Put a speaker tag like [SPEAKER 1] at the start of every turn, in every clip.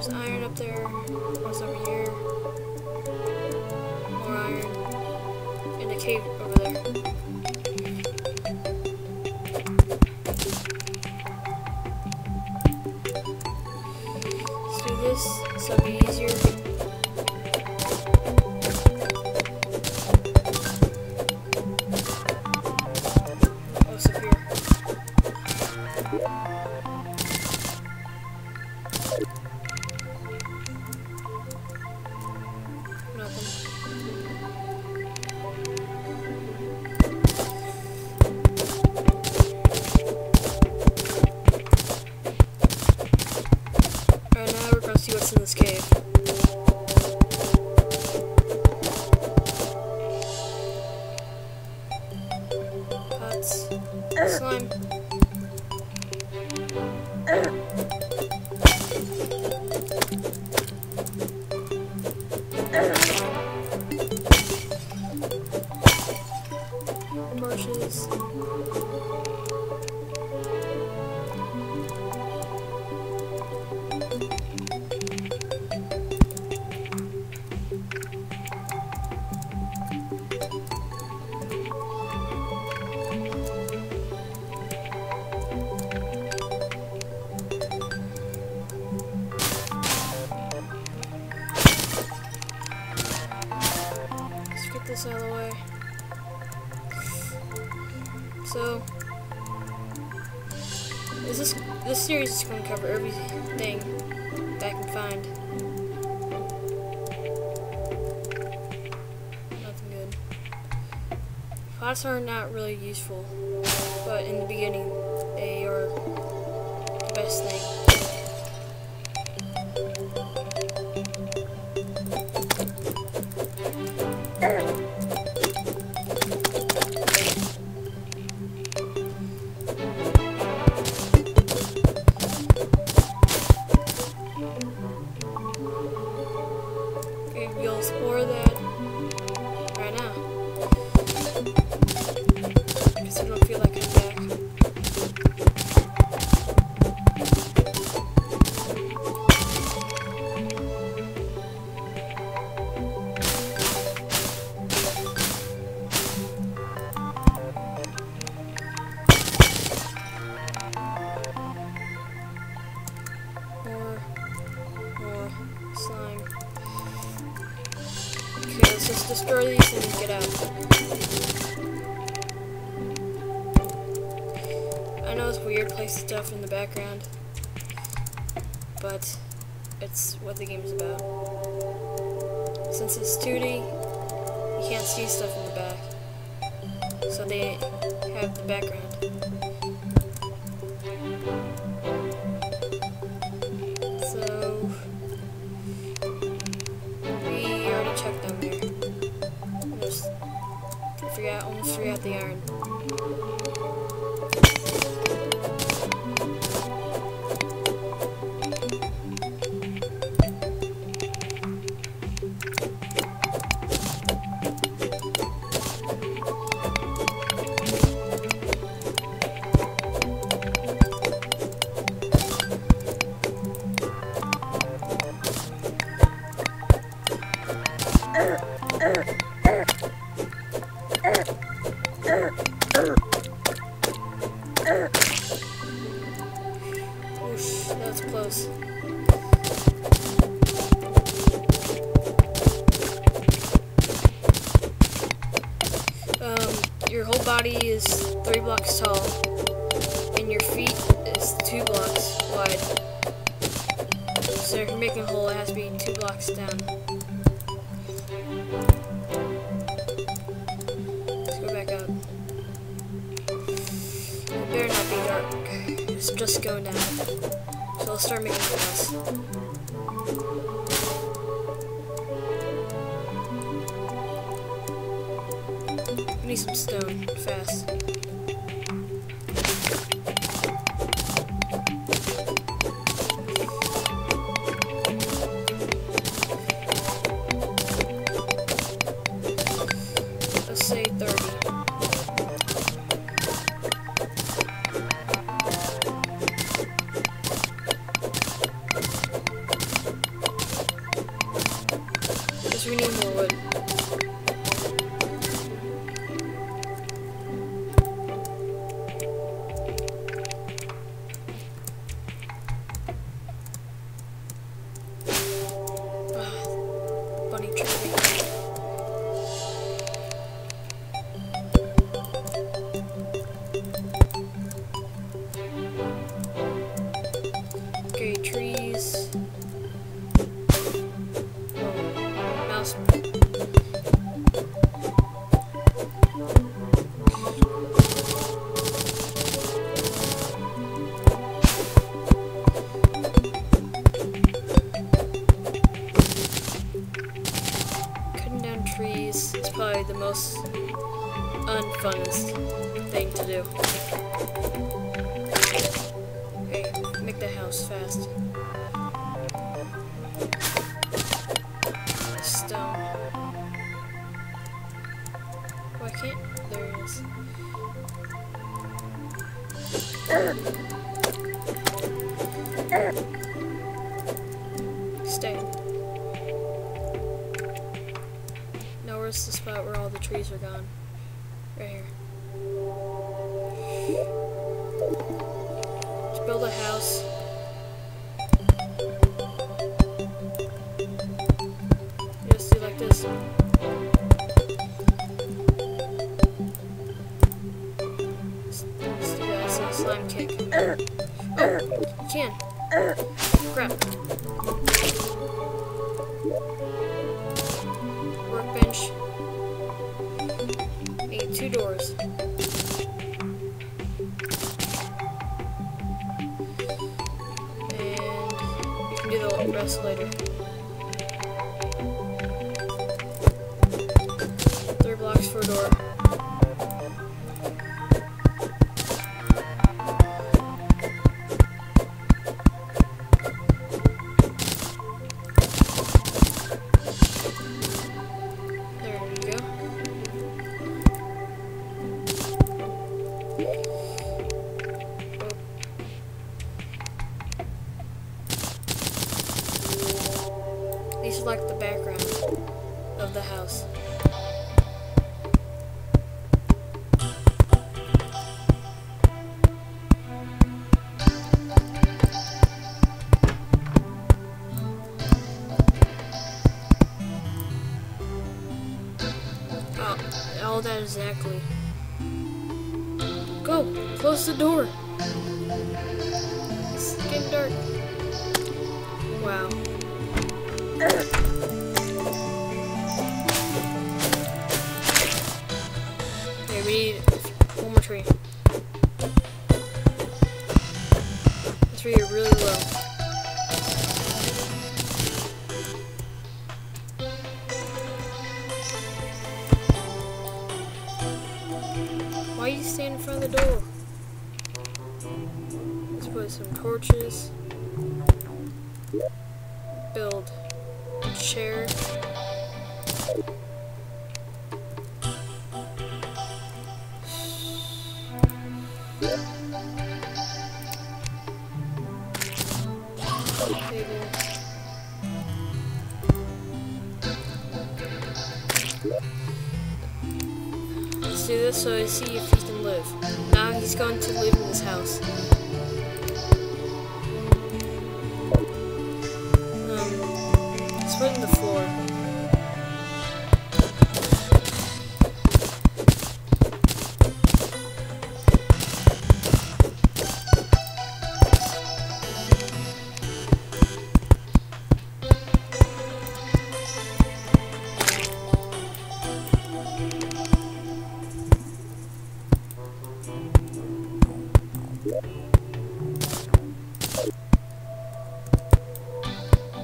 [SPEAKER 1] There's iron up there. What's over here? More iron. In the cave over there. Let's do this so it'll be easier. Slime. This out of the way. So, is this this series is going to cover everything that I can find. Nothing good. Pots are not really useful, but in the beginning, they are the best thing. Let's just destroy these and get out. I know it's weird placing stuff in the background, but it's what the game's about. Since it's 2D, you can't see stuff in the back, so they have the background. Forgot, almost forgot the iron. Your whole body is three blocks tall, and your feet is two blocks wide. So if you're making a hole, it has to be two blocks down. Let's go back up. It better not be dark. It's just going down. So let's start making glass. some stone first. Let's say 30. We need more unfunnest thing to do. Okay, make the house fast. Stone. Why can't? There is. Stay. Now where's the spot where all the trees are gone? Right here. Let's build a house. Just do like this. Let's, let's do that. A slime kick. Oh, you can. Grab. Two doors. And you can do the rest later. Three blocks for a door. Of the house. Oh, all that exactly. Go! Close the door! It's getting dark. Wow. This tree are really low. Why are you stand in front of the door? Let's put some torches. Build a chair. Let's do this so I see if he can live. Now he's going to live in this house.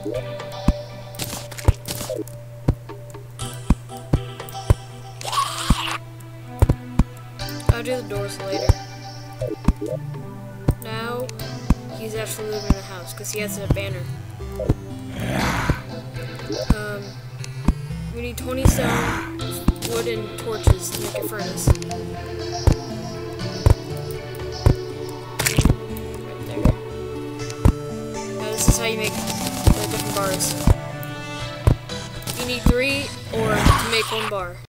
[SPEAKER 1] I'll do the doors later. Now, he's actually living in a house because he has a banner. Um, we need 27 wooden torches to make a furnace. Right there. Now this is how you make the bars. You need three ore to make one bar.